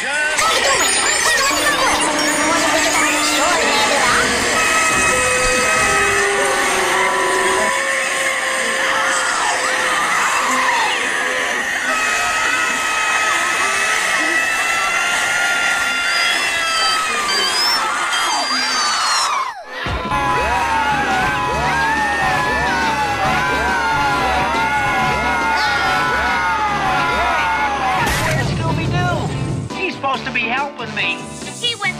just supposed to be helping me. He went